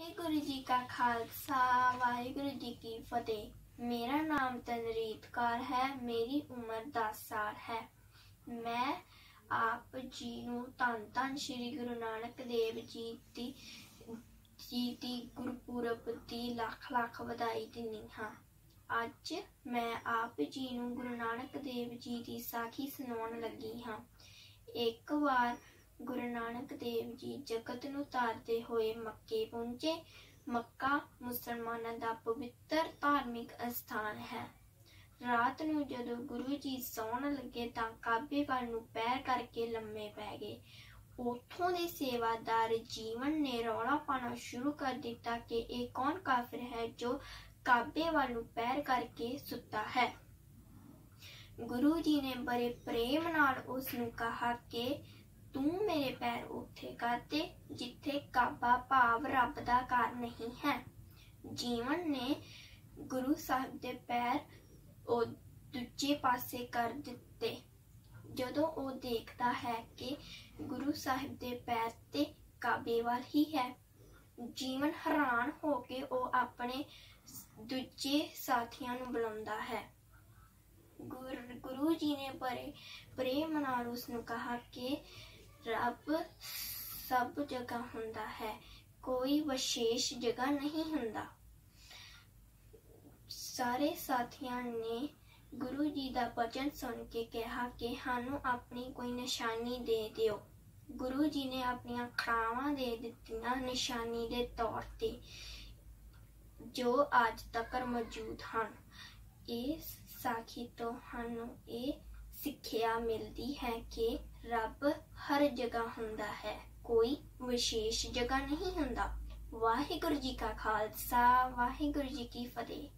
ਵਾਹਿਗੁਰੂ ਜੀ ਕਾ ਖਾਲਸਾ ਵਾਹਿਗੁਰੂ ਜੀ ਕੀ ਫਤਿਹ। ਮੇਰਾ ਨਾਮ ਤਨਰੀਤ ਕੌਰ ਹੈ ਮੇਰੀ ਉਮਰ 10 ਸਾਲ ਹੈ ਮੈਂ ਆਪ ਜੀ ਨੂੰ ਧੰਨ ਧੰਨ ਸ੍ਰੀ ਗੁਰੂ ਨਾਨਕ ਦੇਵ ਜੀ ਦੀ ਜੀ ਦੀ ਗੁਰਪੁਰਬ ਦੀ ਲੱਖ ਲੱਖ ਵਧਾਈ ਦਿੰਦੀ ਹਾਂ। ਅੱਜ ਮੈਂ ਆਪ ਜੀ ਨੂੰ ਗੁਰੂ ਨਾਨਕ ਦੇਵ ਜੀ ਦੀ ਸਾਖੀ ਸੁਣਾਉਣ ਲੱਗੀ ਹਾਂ। ਇੱਕ ਵਾਰ ਗੁਰੂ ਨਾਨਕ ਦੇਵ ਜੀ ਜਗਤ ਨੂੰ ਤਾਰਦੇ ਹੋਏ ਮੱਕੇ ਪਹੁੰਚੇ। ਮੱਕਾ ਮੁਸਲਮਾਨਾਂ ਦਾ ਪਵਿੱਤਰ ਧਾਰਮਿਕ ਅਸਥਾਨ ਹੈ। ਰਾਤ ਨੂੰ ਜਦੋਂ ਗੁਰੂ ਜੀ ਸੌਣ ਲੱਗੇ ਤਾਂ ਕਾਬੇ ਵੱਲ ਨੂੰ ਪੈਰ ਕਰਕੇ ਲੰਮੇ ਪੈ ਗਏ। ਉਥੋਂ ਦੇ ਸੇਵਾਦਾਰ ਜੀਵਨ ਨੇ ਰੌਲਾ ਪਾਣਾ ਸ਼ੁਰੂ ਕਰ ਦਿੱਤਾ ਕਿ ਇਹ ਕੌਣ ਕਾਫਰ ਹੈ ਜੋ ਕਾਬੇ ਵੱਲ ਨੂੰ ਪੈਰ ਕਰਕੇ ਸੁੱਤਾ ਹੈ। ਗੁਰੂ ਜੀ ਨੇ ਬੜੇ ਪ੍ਰੇਮ ਨਾਲ ਉਸ ਨੂੰ ਕਹਾ ਕਿ ਤੂੰ ਮੇਰੇ ਪੈਰ ਉੱਥੇ ਕਰਦੇ ਜਿੱਥੇ ਕਾਬਾ ਭਾਵ ਰੱਬ ਦਾ ਘਰ ਨਹੀਂ ਹੈ। ਜੀਵਨ ਨੇ ਗੁਰੂ ਸਾਹਿਬ ਦੇ ਪੈਰ ਉਹ ਦੂਜੇ ਪਾਸੇ ਕਰ ਦਿੱਤੇ। ਜਦੋਂ ਉਹ ਦੇਖਦਾ ਹੈ ਕਿ ਗੁਰੂ ਸਾਹਿਬ ਦੇ ਪੈਰ ਤੇ ਕਾਬੇ ਵੱਲ ਹੀ ਹੈ, ਜੀਵਨ ਹੈਰਾਨ ਹੋ ਕੇ ਉਹ ਆਪਣੇ ਦੂਜੇ ਸਾਥੀਆਂ ਨੂੰ ਬੁਲਾਉਂਦਾ ਹੈ। ਗੁਰੂ ਜੀ ਨੇ ਬੜੇ ਪ੍ਰੇਮ ਨਾਲ ਉਸ ਨੂੰ ਕਹਾ ਕਿ ਰੱਬ ਸਭ ਜਗ੍ਹਾ ਹੁੰਦਾ ਹੈ, ਕੋਈ ਵਿਸ਼ੇਸ਼ ਜਗ੍ਹਾ ਨਹੀਂ ਹੁੰਦਾ। ਸਾਰੇ ਸਾਥੀਆਂ ਨੇ ਗੁਰੂ ਜੀ ਦਾ ਬਚਨ ਸੁਣ ਕੇ ਕਿਹਾ ਕਿ ਸਾਨੂੰ ਆਪਣੀ ਕੋਈ ਨਿਸ਼ਾਨੀ ਦੇ ਦਿਓ। ਗੁਰੂ ਜੀ ਨੇ ਆਪਣੀਆਂ ਖਾਵਾਂ ਦੇ ਦਿੱਤੀਆਂ ਨਿਸ਼ਾਨੀ ਦੇ ਤੌਰ ਤੇ, ਜੋ ਅੱਜ ਤੱਕ ਮੌਜੂਦ ਹਨ। ਇਹ ਸਾਖੀ ਤੋਂ ਸਾਨੂੰ ਇਹ ਸਿੱਖਿਆ ਮਿਲਦੀ ਹੈ ਕਿ ਰੱਬ ਹਰ ਜਗ੍ਹਾ ਹੁੰਦਾ ਹੈ, ਕੋਈ ਵਿਸ਼ੇਸ਼ ਜਗ੍ਹਾ ਨਹੀਂ ਹੁੰਦਾ। ਵਾਹਿਗੁਰੂ ਜੀ ਕਾ ਖਾਲਸਾ, ਵਾਹਿਗੁਰੂ ਜੀ ਕੀ ਫਤਿਹ।